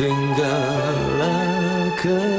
tinggallah ke